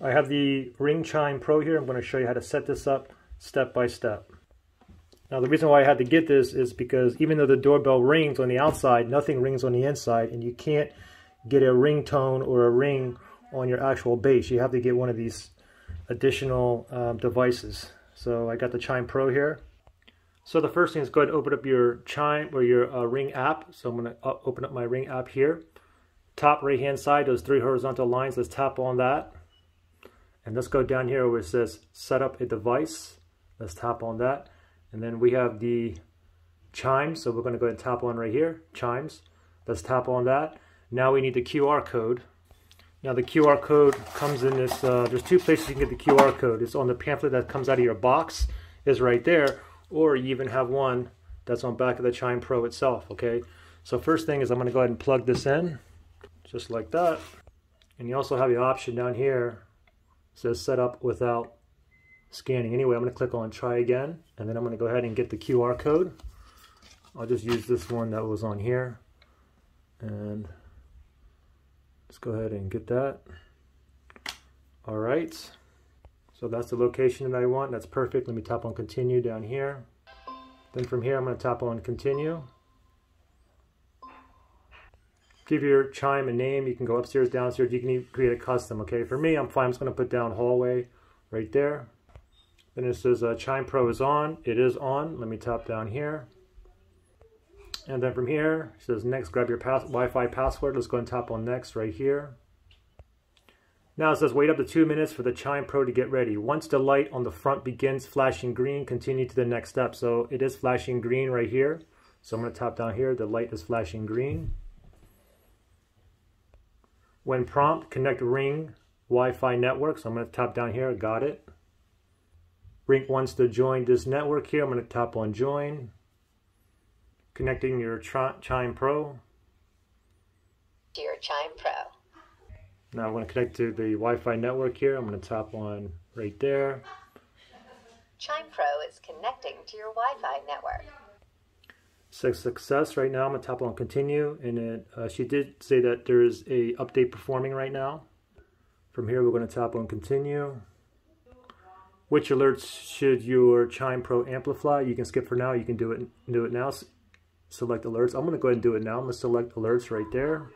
I have the Ring Chime Pro here. I'm going to show you how to set this up step by step. Now the reason why I had to get this is because even though the doorbell rings on the outside, nothing rings on the inside and you can't get a ringtone or a ring on your actual base. You have to get one of these additional um, devices. So I got the Chime Pro here. So the first thing is go ahead and open up your Chime or your uh, Ring app. So I'm going to uh, open up my Ring app here. Top right hand side, those three horizontal lines, let's tap on that. And let's go down here where it says set up a device. Let's tap on that. And then we have the chimes. So we're going to go ahead and tap on right here, chimes. Let's tap on that. Now we need the QR code. Now the QR code comes in this, uh, there's two places you can get the QR code. It's on the pamphlet that comes out of your box, is right there. Or you even have one that's on back of the Chime Pro itself, okay? So first thing is I'm gonna go ahead and plug this in, just like that. And you also have the option down here, says set up without scanning. Anyway, I'm gonna click on try again, and then I'm gonna go ahead and get the QR code. I'll just use this one that was on here. And let's go ahead and get that. All right. So that's the location that I want. That's perfect. Let me tap on continue down here. Then from here, I'm going to tap on continue. Give your chime a name. You can go upstairs, downstairs. You can create a custom, okay? For me, I'm fine. I'm just going to put down hallway right there. Then it says uh, Chime Pro is on. It is on. Let me tap down here. And then from here, it says next, grab your pass Wi-Fi password. Let's go and tap on next right here. Now it says wait up to two minutes for the Chime Pro to get ready. Once the light on the front begins flashing green, continue to the next step. So it is flashing green right here. So I'm going to tap down here. The light is flashing green. When prompt, connect Ring Wi-Fi network. So I'm going to tap down here. Got it. Ring wants to join this network here. I'm going to tap on join connecting your Chime Pro. To your Chime Pro. Now I'm going to connect to the Wi-Fi network here. I'm going to tap on right there. Chime Pro is connecting to your Wi-Fi network. Success right now. I'm to tap on continue. And it, uh, she did say that there is a update performing right now. From here, we're to tap on continue. Which alerts should your Chime Pro amplify? You can skip for now. You can do it do it now select alerts. I'm to go ahead and do it now. I'm to select alerts right there.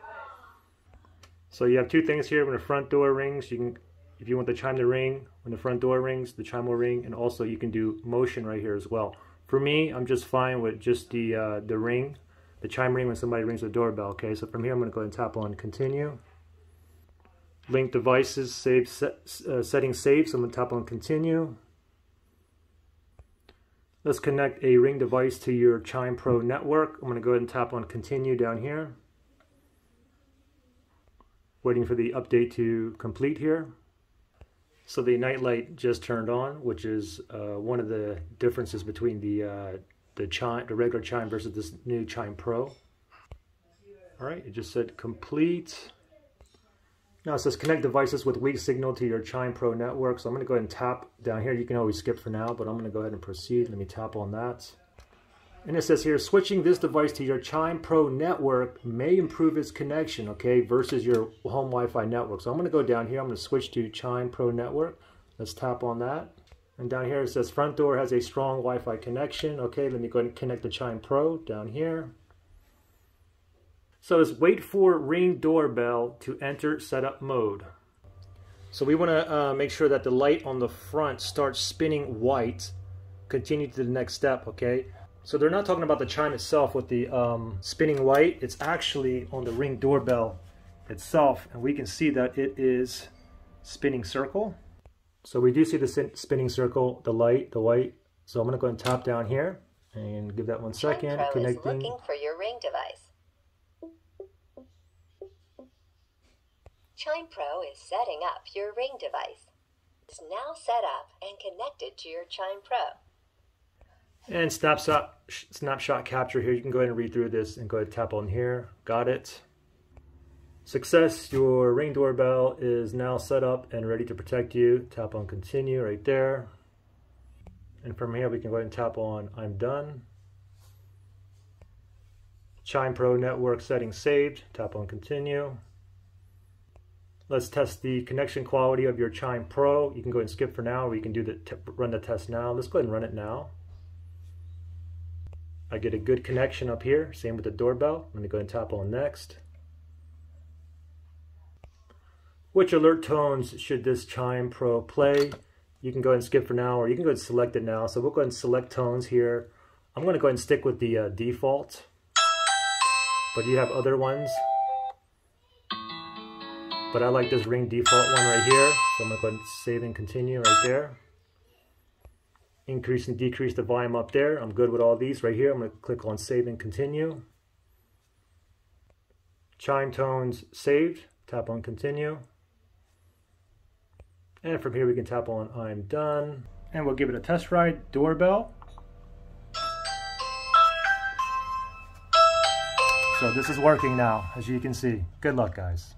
So you have two things here. When the front door rings, you can, if you want the chime to ring, when the front door rings, the chime will ring, and also you can do motion right here as well. For me, I'm just fine with just the uh, the ring, the chime ring when somebody rings the doorbell. Okay, so from here I'm going to go ahead and tap on continue. Link devices, save set, uh, settings saved. So I'm going to tap on continue. Let's connect a Ring device to your Chime Pro network. I'm going to go ahead and tap on continue down here. Waiting for the update to complete here. So the night light just turned on, which is uh, one of the differences between the uh, the chime, the regular chime versus this new Chime Pro. All right, it just said complete. Now it says connect devices with weak signal to your Chime Pro network. So I'm going to go ahead and tap down here. You can always skip for now, but I'm going to go ahead and proceed. Let me tap on that. And it says here, switching this device to your Chime Pro network may improve its connection, okay, versus your home Wi-Fi network. So I'm going to go down here. I'm going to switch to Chime Pro network. Let's tap on that. And down here it says front door has a strong Wi-Fi connection. Okay, let me go ahead and connect the Chime Pro down here. So it's wait for ring doorbell to enter setup mode. So we want to uh, make sure that the light on the front starts spinning white. Continue to the next step, okay? So they're not talking about the chime itself with the um, spinning white. It's actually on the ring doorbell itself. And we can see that it is spinning circle. So we do see the spinning circle, the light, the white. So I'm going to go and tap down here and give that one second. Chime Pro Connecting. is looking for your ring device. Chime Pro is setting up your Ring device. It's now set up and connected to your Chime Pro. And snapshot, snapshot capture here. You can go ahead and read through this and go ahead and tap on here. Got it. Success, your Ring doorbell is now set up and ready to protect you. Tap on continue right there. And from here, we can go ahead and tap on I'm done. Chime Pro network settings saved. Tap on continue. Let's test the connection quality of your Chime Pro. You can go and skip for now, or you can do the run the test now. Let's go ahead and run it now. I get a good connection up here. Same with the doorbell. Let me go and tap on next. Which alert tones should this Chime Pro play? You can go and skip for now, or you can go and select it now. So we'll go and select tones here. I'm to go ahead and stick with the uh, default, but you have other ones. But I like this ring default one right here. So I'm to go ahead and save and continue right there. Increase and decrease the volume up there. I'm good with all these right here. I'm going to click on save and continue. Chime tones saved. Tap on continue. And from here we can tap on I'm done. And we'll give it a test ride. Doorbell. So this is working now, as you can see. Good luck, guys.